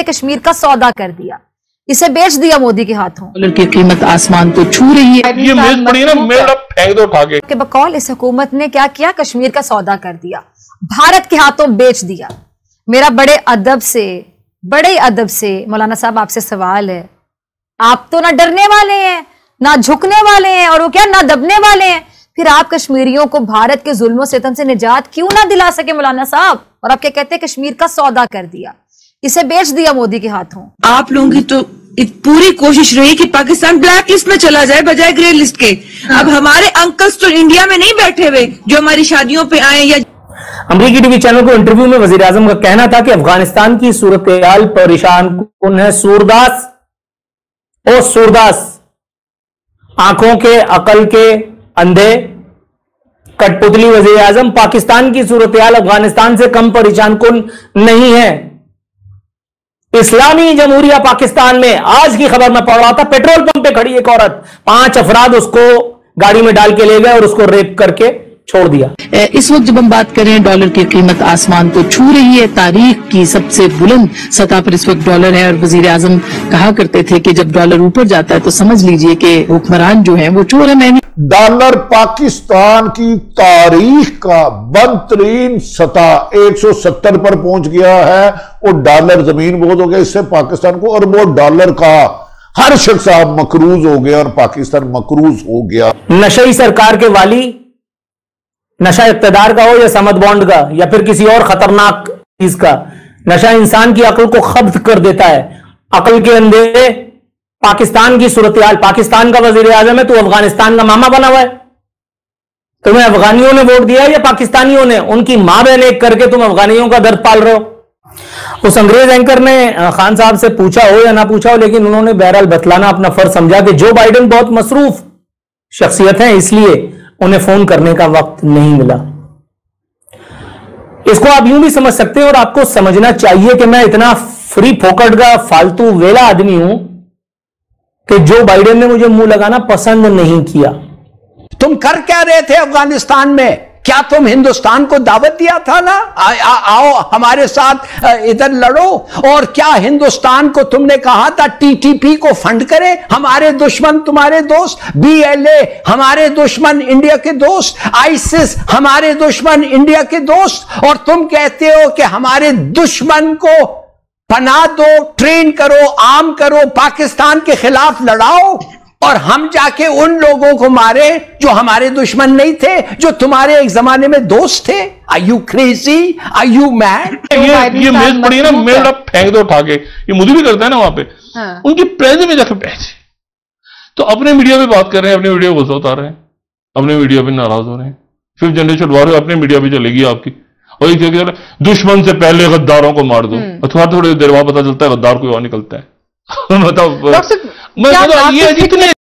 कहते कश्मीर का सौदा कर दिया। इसे बेच दिया मोदी के हाथों। डॉलर की कीमत आसमान को छू रही है। ये मेज पड़ी है ना मेरा फेंक दो उठा के। के बकौल इस हुकूमत ने क्या किया? कश्मीर का सौदा कर दिया। भारत के हाथों बेच दिया। मेरा बड़े अदब से बड़े अदब से मौलाना साहब आपसे सवाल है। आप तो ना डरने वाले हैं ना झुकने वाले हैं और वो क्या ना दबने वाले हैं। फिर आप कश्मीरियों को भारत के जुल्मों सितम से निजात क्यों ना दिला सके मौलाना साहब? और आप क्या कहते हैं कश्मीर का सौदा कर दिया। इसे बेच दिया मोदी के हाथों। आप लोगों की तो एक पूरी कोशिश रही कि पाकिस्तान ब्लैक लिस्ट में चला जाए बजाय ग्रे लिस्ट के। अब हमारे अंकल्स तो इंडिया में नहीं बैठे हुए जो हमारी शादियों पे आए या अमरीकी टीवी चैनल को इंटरव्यू में वज़ीर आज़म का कहना था कि अफ़गानिस्तान की सूरत हाल परेशान कौन है। सूरदास ओ सूरदास आँखों के अकल के अंधे कठपुतली वज़ीर आज़म पाकिस्तान की सूरत हाल अफ़गानिस्तान से कम परेशान कौन नहीं है। इस्लामी जमहूरिया पाकिस्तान में आज की खबर में पढ़ रहा था, पेट्रोल पंप पे खड़ी एक औरत। पाँच अफराद उसको गाड़ी में डाल के ले गए और उसको रेप करके छोड़ दिया। इस वक्त जब हम बात करें डॉलर की कीमत आसमान को छू रही है तारीख की सबसे बुलंद सतह पर इस वक्त डॉलर है और वज़ीर आज़म कहा करते थे कि जब डॉलर ऊपर जाता है तो समझ लीजिए कि हुक्मरान जो है वो चोर है मैं डॉलर पाकिस्तान की तारीख का बदतरीन सतह 170 पर पहुँच गया है। और डॉलर ज़मीन बहुत हो गया इससे पाकिस्तान को और वो डॉलर का हर शख्स मकरूज हो गया और पाकिस्तान मकरूज हो गया। नशई सरकार के वाली नशा इकतदार का हो या समद बॉन्ड का, या फिर किसी और खतरनाक चीज़ का। नशा इंसान की अकल को खब्त कर देता है। अकल के अंधे पाकिस्तान की सूरत हाल, पाकिस्तान का वज़ीर आज़म है तो अफ़गानिस्तान का मामा बना हुआ है। तुम्हें अफगानियों ने वोट दिया या पाकिस्तानियों ने? उनकी माँ बहन एक करके तुम अफगानियों का दर्द पाल रहे हो। उस अंग्रेज़ एंकर ने खान साहब से पूछा हो या ना पूछा हो, लेकिन उन्होंने बहरहाल बतलाना अपना फ़र्ज़ समझा कि जो बाइडन बहुत मसरूफ शख्सियत है, इसलिए उन्हें फ़ोन करने का वक्त नहीं मिला। इसको आप यूँ भी समझ सकते हैं और आपको समझना चाहिए कि मैं इतना फ्री फोकट का फालतू वेला आदमी हूँ कि जो बाइडेन ने मुझे मुँह लगाना पसंद नहीं किया। तुम कर क्या रहे थे अफ़गानिस्तान में? क्या तुम हिंदुस्तान को दावत दिया था ना? आ, आ, आओ हमारे साथ इधर लड़ो। और क्या हिंदुस्तान को तुमने कहा था टीटीपी को फंड करें? हमारे दुश्मन तुम्हारे दोस्त बीएलए हमारे दुश्मन इंडिया के दोस्त आईसिस हमारे दुश्मन इंडिया के दोस्त। और तुम कहते हो कि हमारे दुश्मन को पना दो ट्रेन करो आम करो पाकिस्तान के खिलाफ लड़ाओ। और हम जाके उन लोगों को मारे जो हमारे दुश्मन नहीं थे जो तुम्हारे एक जमाने में दोस्त थे। I you crazy I you mad ये ये मेज पड़ी है ना मेरा फेंक दो उठा के ये मुझे भी करता है ना वहाँ पे। उनकी प्रेज में जाकर बैठ। तो अपने मीडिया पे बात कर रहे हैं अपने मीडिया को गुस्सा उतार रहे हैं। अपने मीडिया पे नाराज़ हो रहे हैं। फिफ्थ जनरेशन वार अपने मीडिया पे चलेगी आपकी। और एक जगह दुश्मन से पहले गद्दारों को मार दो। और थोड़ा थोड़ी देर बाद पता चलता है गद्दार कोई और निकलता है। बताओ मैं ये जितने